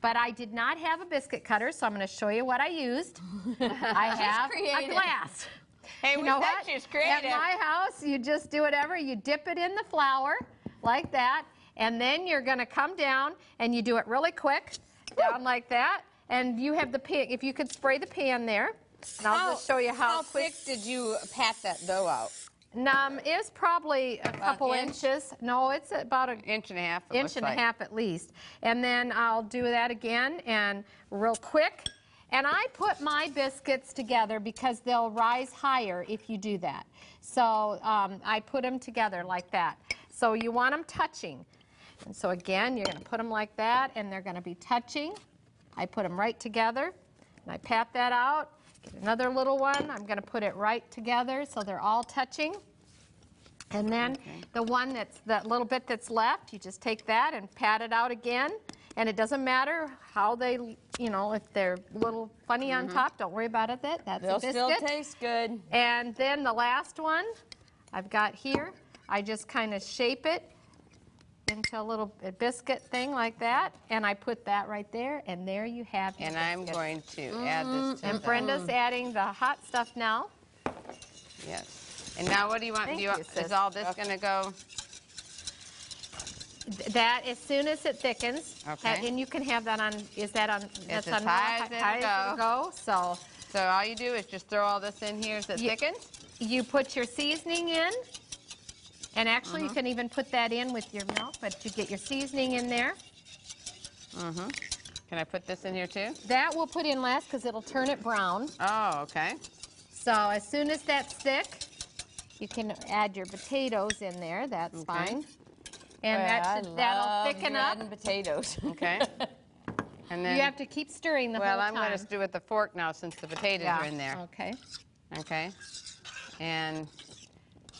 But I did not have a biscuit cutter, so I'm going to show you what I used. I have a glass. Hey, You we know what? she's At my house, you just do whatever. You dip it in the flour like that, and then you're going to come down and you do it really quick, down like that. And you have the pan. If you could spray the pan there, and I'll just show you how, How quick. did you pat that dough out? Um, it's probably a couple inch? inches. No, it's about an Inch and a half. inch and a half at least. And then I'll do that again and real quick. And I put my biscuits together because they'll rise higher if you do that. So um, I put them together like that. So you want them touching. And so again, you're going to put them like that and they're going to be touching. I put them right together and I pat that out. Get another little one. I'm going to put it right together so they're all touching. And then the one that's, that little bit that's left, you just take that and pat it out again. And it doesn't matter how they, you know, if they're a little funny on mm-hmm. top, don't worry about it. That, that's They'll a still taste good. And then the last one I've got here, I just kind of shape it into a little a biscuit thing like that. And I put that right there. And there you have your And I'm biscuit. going to add this mm-hmm. to And that. Brenda's mm. adding the hot stuff now. Yes. And now what do you want? Thank do you, you, want- is all this going to go? Th- That, as soon as it thickens, Okay. and you can have that on, is that on, that's as on high real as it'll high as it'll go. So So all you do is just throw all this in here as it Ye- thickens? you put your seasoning in, And actually, you uh-huh. can even put that in with your milk, but you get your seasoning in there. Mm-hmm. Can I put this in here too? That we'll put in last because it'll turn it brown. Oh, okay. So as soon as that's thick, you can add your potatoes in there. That's Okay. fine. And Boy, that should, that'll thicken up. adding potatoes. Okay. And then, You have to keep stirring the well, whole I'm going to do it with the fork now since the potatoes yeah. are in there. Okay. Okay. And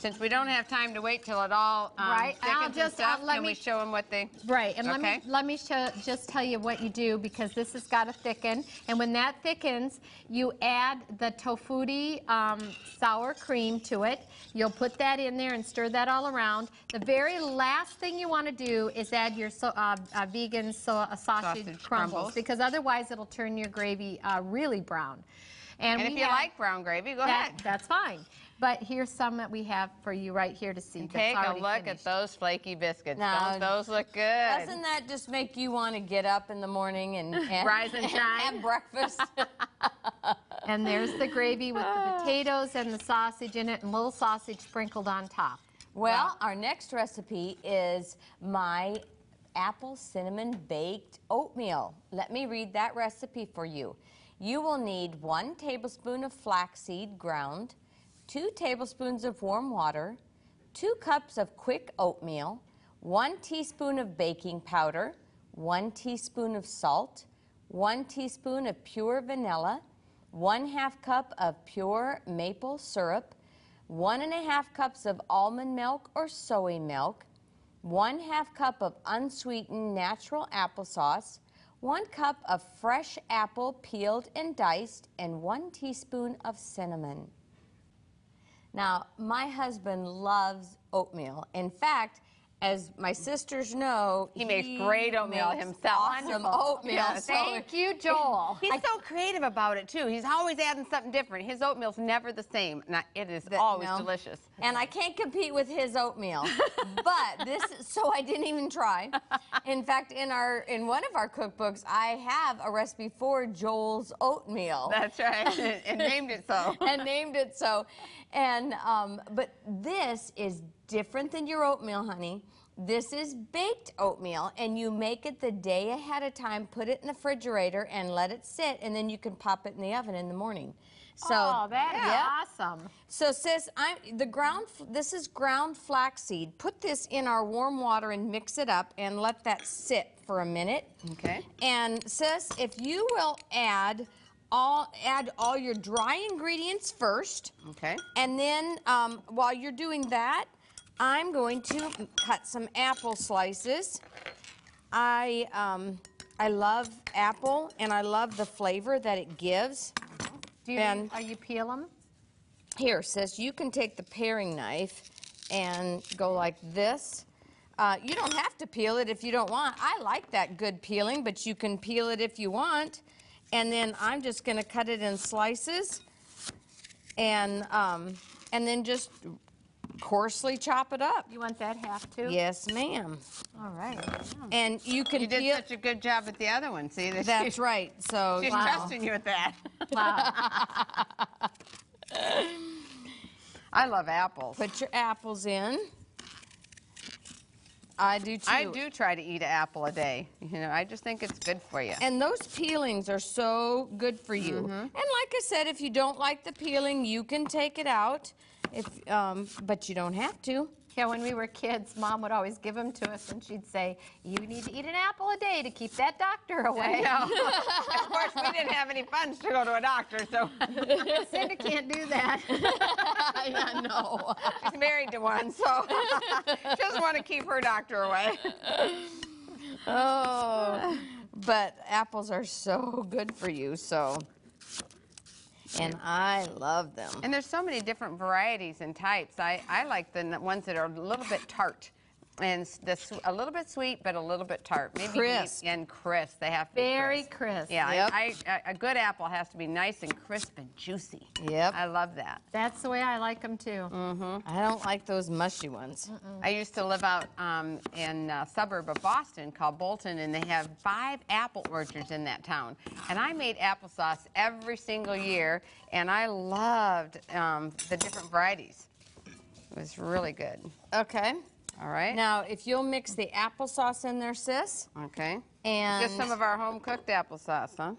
since we don't have time to wait till it all um, Right, I'll and just- stuff, I'll- let can we show them what they? Right, and let me let me show, just tell you what you do because this has got to thicken. And when that thickens, you add the Tofutti um, sour cream to it. You'll put that in there and stir that all around. The very last thing you want to do is add your so, uh, uh, vegan so, uh, sausage, Sausage crumbles, crumbles. because otherwise it'll turn your gravy uh, really brown. And we if you have- like brown gravy, go that, ahead. that's fine. But here's some that we have for you right here to see. Take a already look at those flaky biscuits. Now, Don't those look good? Doesn't that just make you want to get up in the morning and, and Rise and shine. have breakfast? And there's the gravy with the potatoes and the sausage in it and little sausage sprinkled on top. well, our next recipe is my apple cinnamon baked oatmeal. Let me read that recipe for you. You will need one tablespoon of flaxseed ground, two tablespoons of warm water, two cups of quick oatmeal, one teaspoon of baking powder, one teaspoon of salt, one teaspoon of pure vanilla, one half cup of pure maple syrup, one and a half cups of almond milk or soy milk, one half cup of unsweetened natural applesauce, one cup of fresh apple peeled and diced, and one teaspoon of cinnamon. Now, my husband loves oatmeal. In fact, as my sisters know, He makes great oatmeal makes himself. Awesome oatmeal. Yes. so- Thank you, Joel. He's so creative about it too. He's always adding something different. His oatmeal's never the same. Not, it is That- always no. delicious. And I can't compete with his oatmeal. but this so I didn't even try. In fact, in our in one of our cookbooks, I have a recipe for Joel's oatmeal. That's right, and named it so. and named it so. And um, but this is different than your oatmeal, honey. This is baked oatmeal, and you make it the day ahead of time. Put it in the refrigerator and let it sit, and then you can pop it in the oven in the morning. So oh, that's yeah. awesome. So sis, I'm the ground. This is ground flaxseed. Put this in our warm water and mix it up, and let that sit for a minute. Okay. And sis, if you will add all add all your dry ingredients first, Okay. and then um, while you're doing that, I'm going to cut some apple slices. I um, I love apple, and I love the flavor that it gives. Do you, And- are you peel them? Here, sis, you can take the paring knife and go like this. Uh, you don't have to peel it if you don't want. I like that good peeling, but you can peel it if you want. And then I'm just going to cut it in slices, and um, and then just coarsely chop it up. You want that half too? Yes, ma'am. All right. And you can You did peel. such a good job at the other one. See, that That's she's, right. So she's Wow. trusting you with that. Wow. I love apples. put your apples in. I do too. I do try to eat an apple a day. You know, I just think it's good for you. And those peelings are so good for you. Mm-hmm. And like I said, if you don't like the peeling, you can take it out. If, um, but you don't have to. Yeah, when we were kids, Mom would always give them to us, and she'd say, "You need to eat an apple a day to keep that doctor away." of course, we didn't have any funds to go to a doctor, so Cindy can't do that. I know. she's married to one, so she doesn't want to keep her doctor away. Oh, but apples are so good for you. So, and I love them. And there's so many different varieties and types. I, I like the ones that are a little bit tart. And s- the, s- a little bit sweet, but a little bit tart. Maybe Crisp. and crisp. They have to be Very crisp. Yeah, Yep. I, I, a good apple has to be nice and crisp and juicy. Yep. I love that. That's the way I like them too. Mm-hmm. I don't like those mushy ones. I used to live out um, in a suburb of Boston called Bolton, and they have five apple orchards in that town. And I made applesauce every single year, and I loved um, the different varieties. It was really good. Okay. All right. Now, if you'll mix the applesauce in there, sis, okay. and Just some of our home cooked applesauce, huh?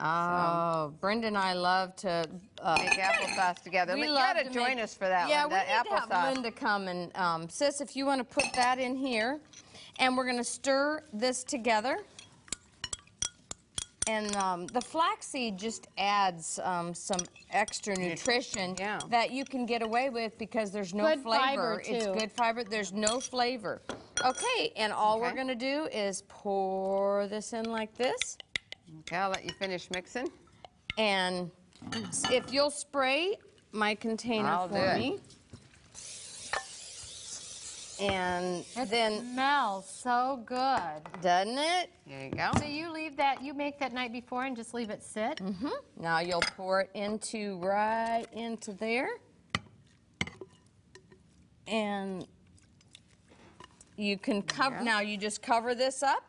oh, Brenda and I love to uh, Make applesauce together. We you love gotta to join make- us for that yeah, one. we need to applesauce. have Linda come and um, sis, if you want to put that in here, and we're going to stir this together. And um, the flaxseed just adds um, some extra nutrition yeah. that you can get away with because there's no Good flavor. fiber, It's too. good fiber. There's no flavor. Okay, and all we're going to do is pour this in like this. Okay, I'll let you finish mixing. And if you'll spray my container I'll for do it. Me. And It then, smells so good. doesn't it? There you go. So you leave that, you make that night before and just leave it sit? Mm-hmm. Now you'll pour it into right into there. And you can cover, Yeah. now you just cover this up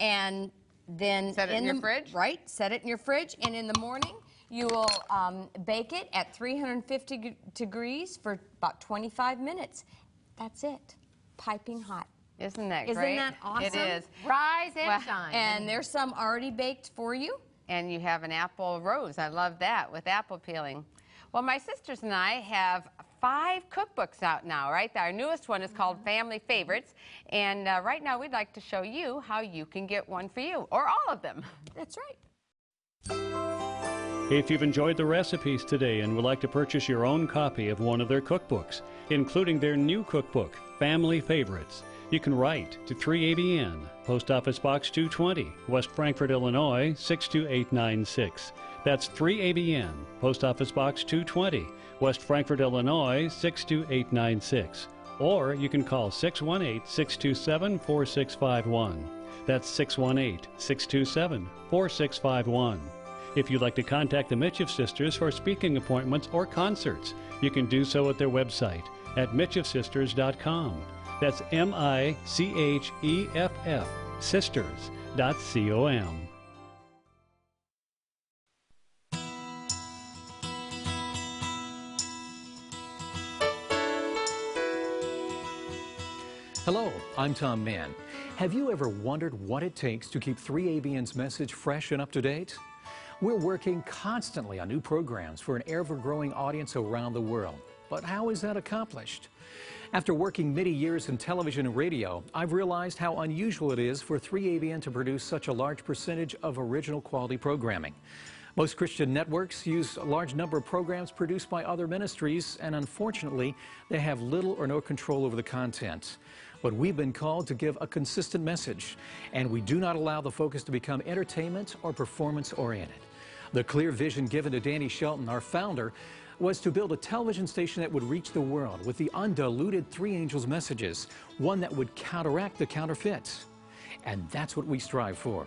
and then Set it in your the, fridge? Right, set it in your fridge and in the morning you will um, bake it at 350 degrees for about 25 minutes. That's it. Piping hot. Isn't that Isn't great? that awesome? It is. Rise and Well, shine. And there's some already baked for you. And you have an apple rose. I love that with apple peeling. Well, my sisters and I have five cookbooks out now, right? Our newest one is called Family Favorites. And uh, right now, we'd like to show you how you can get one for you, or all of them. That's right. If you've enjoyed the recipes today and would like to purchase your own copy of one of their cookbooks, including their new cookbook, Family Favorites, you can write to 3ABN, Post Office Box 220, West Frankfort, Illinois 62896. That's 3ABN, Post Office Box 220, West Frankfort, Illinois 62896. Or you can call 618 627 4651. That's 618 627 4651. If you'd like to contact the Micheff sisters for speaking appointments or concerts, you can do so at their website at micheffsisters.com. That's M I C H E F F sisters.com. Hello, I'm Tom Mann. Have you ever wondered what it takes to keep 3ABN's message fresh and up to date? We're working constantly on new programs for an ever growing audience around the world. But how is that accomplished? After working many years in television and radio, I've realized how unusual it is for 3ABN to produce such a large percentage of original quality programming. Most Christian networks use a large number of programs produced by other ministries, and unfortunately, they have little or no control over the content. But we've been called to give a consistent message, and we do not allow the focus to become entertainment or performance oriented. The clear vision given to Danny Shelton, our founder, was to build a television station that would reach the world with the undiluted Three Angels messages, one that would counteract the counterfeits. And that's what we strive for.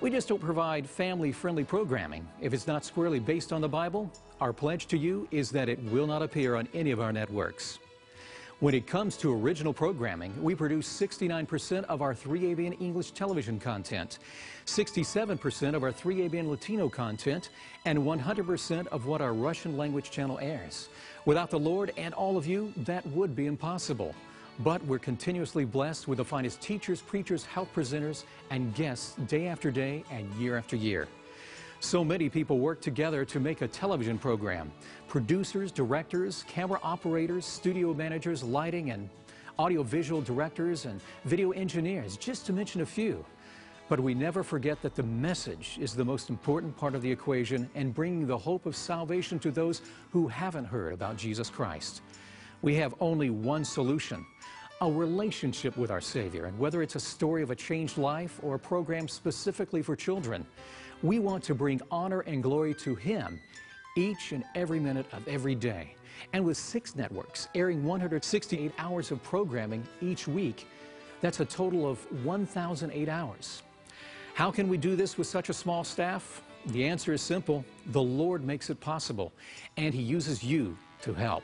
We just don't provide family friendly programming. If it's not squarely based on the Bible, our pledge to you is that it will not appear on any of our networks. When it comes to original programming, we produce 69% of our 3ABN English television content, 67% of our 3ABN Latino content, and 100% of what our Russian language channel airs. Without the Lord and all of you, that would be impossible. But we're continuously blessed with the finest teachers, preachers, health presenters, and guests day after day and year after year. So many people work together to make a television program. Producers, directors, camera operators, studio managers, lighting and audiovisual directors, and video engineers, just to mention a few. But we never forget that the message is the most important part of the equation and bringing the hope of salvation to those who haven't heard about Jesus Christ. We have only one solution a relationship with our Savior. And whether it's a story of a changed life or a program specifically for children, we want to bring honor and glory to Him each and every minute of every day. And with six networks airing 168 hours of programming each week, that's a total of 1,008 hours. How can we do this with such a small staff? The answer is simple the Lord makes it possible, and He uses you to help.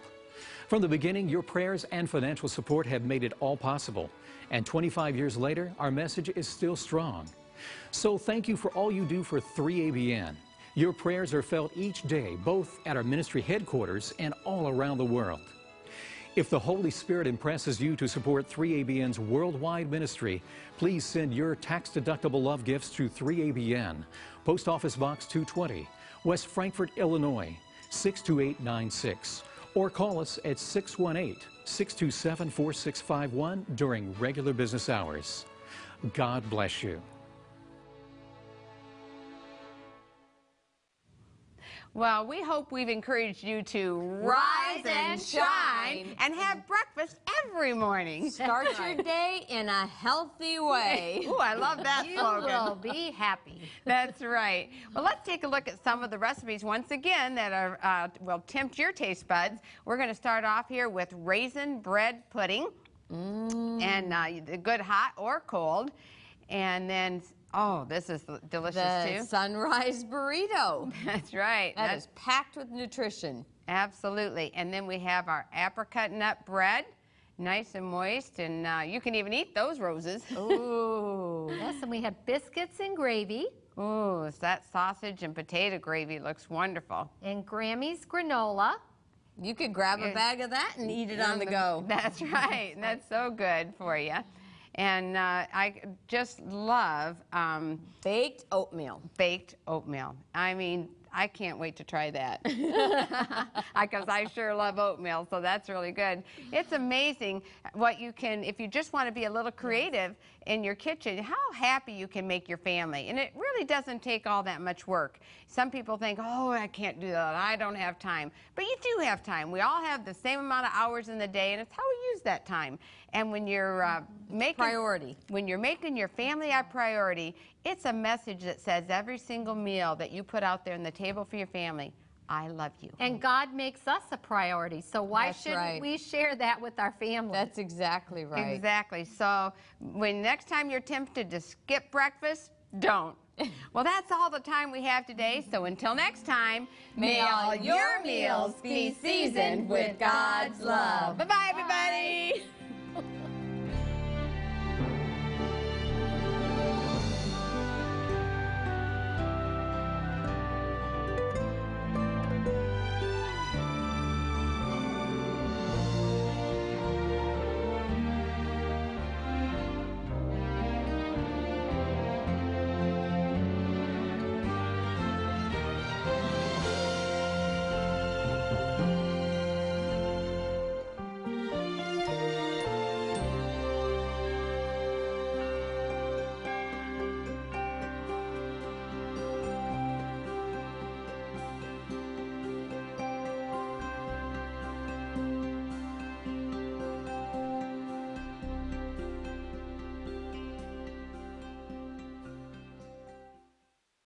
From the beginning, your prayers and financial support have made it all possible. And 25 years later, our message is still strong. So thank you for all you do for 3ABN. Your prayers are felt each day, both at our ministry headquarters and all around the world. If the Holy Spirit impresses you to support 3ABN's worldwide ministry, please send your tax deductible love gifts to 3ABN, Post Office Box 220, West Frankfort, Illinois 62896, or call us at 618 627 4651 during regular business hours. God bless you. Well, we hope we've encouraged you to rise and shine and have breakfast every morning. Start your day in a healthy way. Ooh, I love that You slogan. will be happy. That's right. Well, let's take a look at some of the recipes once again that are uh, will tempt your taste buds. We're going to start off here with raisin bread pudding, and uh, the good hot or cold, and then oh, this is delicious The too. sunrise burrito. That's right. That That's is packed with nutrition. absolutely. And then we have our apricot nut bread, nice and moist, and uh, you can even eat those roses. Ooh. Yes, and we have biscuits and gravy Ooh, that sausage and potato gravy looks wonderful. and Grammy's granola. You could grab a bag of that and eat it on the go. That's right. That's so good for you. And uh, I just love um, Baked oatmeal. baked oatmeal. I mean, I can't wait to try that because I sure love oatmeal, so that's really good. It's amazing what you can, if you just want to be a little creative in your kitchen, how happy you can make your family. And it really doesn't take all that much work. Some people think, oh, I can't do that, I don't have time. But you do have time. We all have the same amount of hours in the day, and it's how we use that time. And when you're uh, making Priority. when you're making your family a priority, it's a message that says every single meal that you put out there on the table for your family, I love you. And God makes us a priority, so why That's shouldn't right. we share that with our family? That's exactly right. Exactly. So when next time you're tempted to skip breakfast, don't. well, that's all the time we have today. So until next time, May all your meals be seasoned with God's love. Bye bye, everybody.